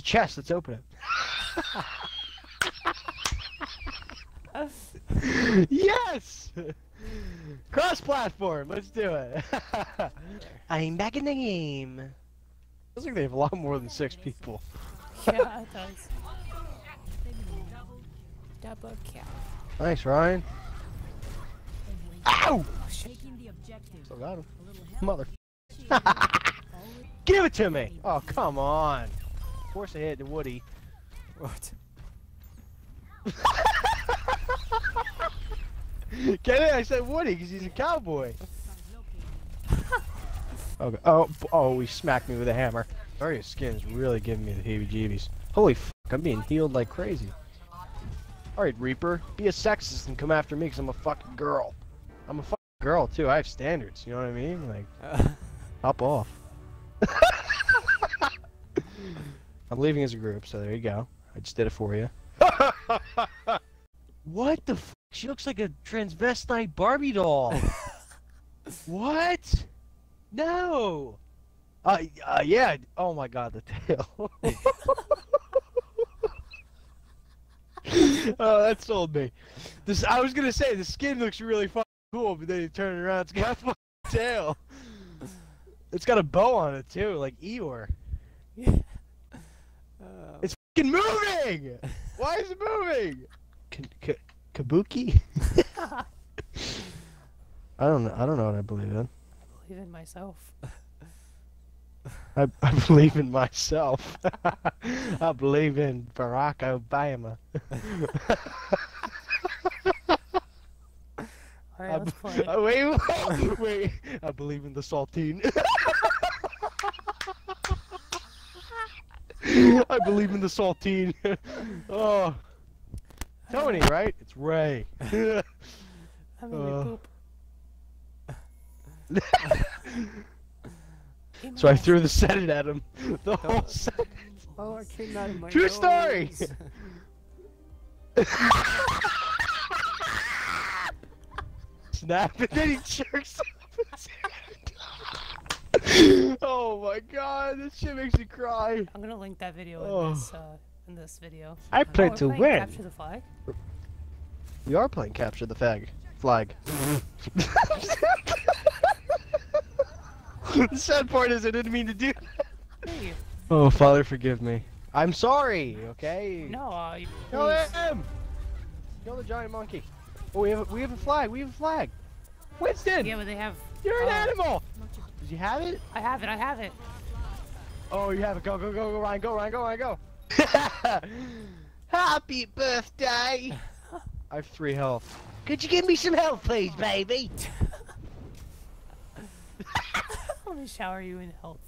chest. Let's open it. yes! Cross-platform. Let's do it. I'm back in the game. Looks like they have a lot more than six people. Yeah, it does. Double kill. Nice, Ryan. Ow! Taking the objective. Still got him. Mother. Give it to me! Oh, come on. Force I hit the Woody. What? Get it? I said Woody because he's a cowboy. okay. Oh, oh, he smacked me with a hammer. Zarya's skin is really giving me the heebie-jeebies. Holy f***, I'm being healed like crazy. Alright, Reaper, be a sexist and come after me because I'm a fucking girl. I'm a fucking girl, too. I have standards, you know what I mean? Like, Uh, hop off. I'm leaving as a group, so there you go. I just did it for you. what the f? She looks like a transvestite Barbie doll. what? No. Uh, uh, yeah. Oh my god, the tail. oh, that sold me. This I was gonna say the skin looks really fucking cool, but then you turn it around, it's got a tail. It's got a bow on it too, like Eeyore. Uh, It's fucking moving! Why is it moving? K- k- kabuki? I don't know. I don't know what I believe in. I believe in myself. I, I believe in myself. I believe in Barack Obama. I, Alright, let's play. wait, wait, wait. I believe in the saltine. I believe in the saltine. oh. Tony, right? It's Ray. I mean, uh, poop. So I threw the Senate at him. The whole Senate. oh, it came out of my True story! nose. Snap, and then he jerks off his hand. Oh my god, this shit makes me cry. I'm gonna link that video Oh. in this uh, in this video. I play Oh, played we're to playing win. Capture the flag. We are playing capture the fag flag. the sad part is I didn't mean to do that. Hey, Oh, Father, forgive me. I'm sorry. Okay. no, uh, you- Kill please. him! Kill the giant monkey. Oh, we have a, we have a flag. We have a flag. Winston, Yeah, but they have. you're an oh. animal. Did you have it? I have it. I have it. Oh, you have it. Go, go, go, go, Ryan. Go, Ryan. Go, Ryan. Go. Happy birthday. I have three health. Could you give me some health, please, baby? Let me shower you in health.